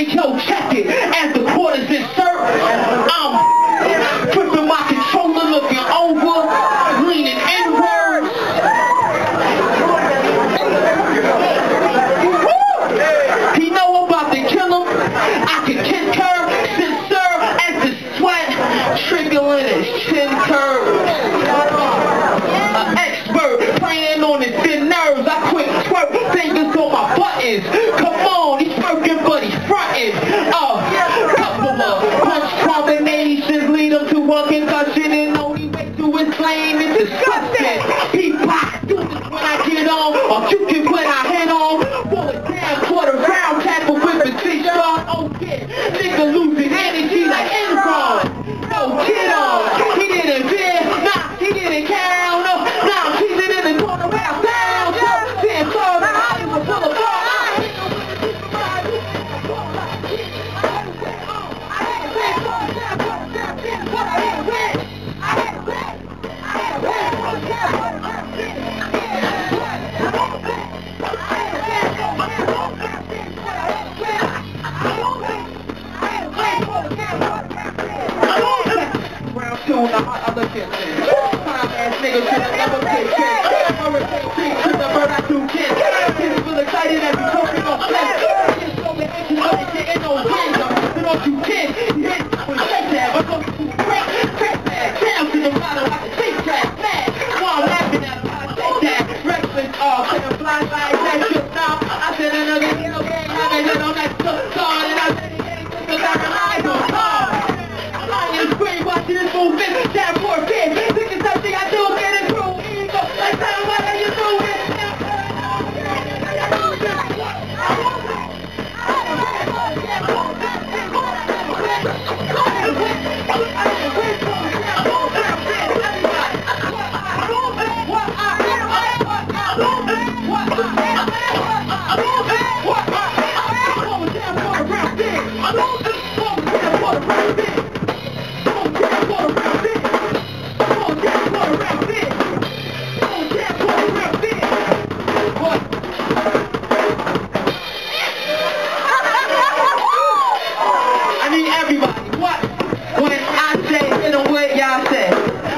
Yo, check it. As the quarters insert, I'm um, a concussion and only way to flame is disgusting. He pop, do this when I get on, or shoot it Two, now my other shit. Time ass nigga should never paid shit. Hurricane creep to the bird I do kids.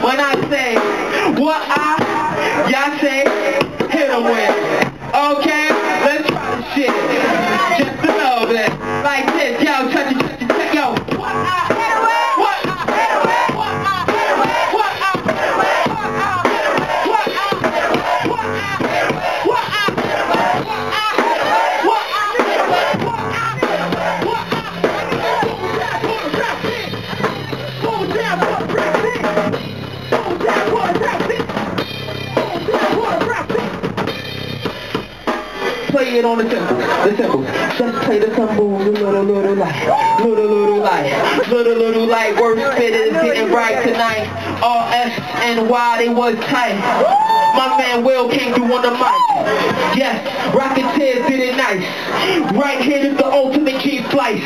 When I say what I, y'all say hit 'em with. Okay? Let's try this shit. Just a little bit. Like this. Yo, touch Play it on the tempo, the tempo. Just play the tempo, the little, little light, little, little light, little, little light. Work spit is getting right tonight. All S and Y, they was tight. My man Will came through on the mic. Yes, Rocketeers did it nice. Right here is the ultimate key slice.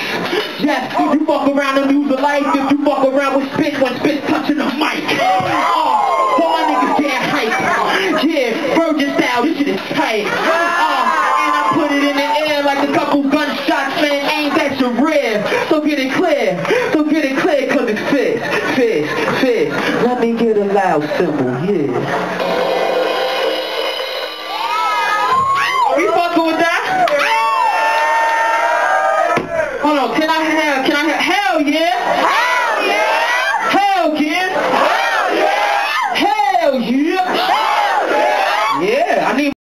Yes, you fuck around and lose a life if you fuck around with spit when spit's touching the mic. Oh, all my niggas getting hype. Yeah, virgin style, this shit is tight. So get it clear, so get it clear, cause it's fist, fist, fist. Let me get a loud symbol, yeah.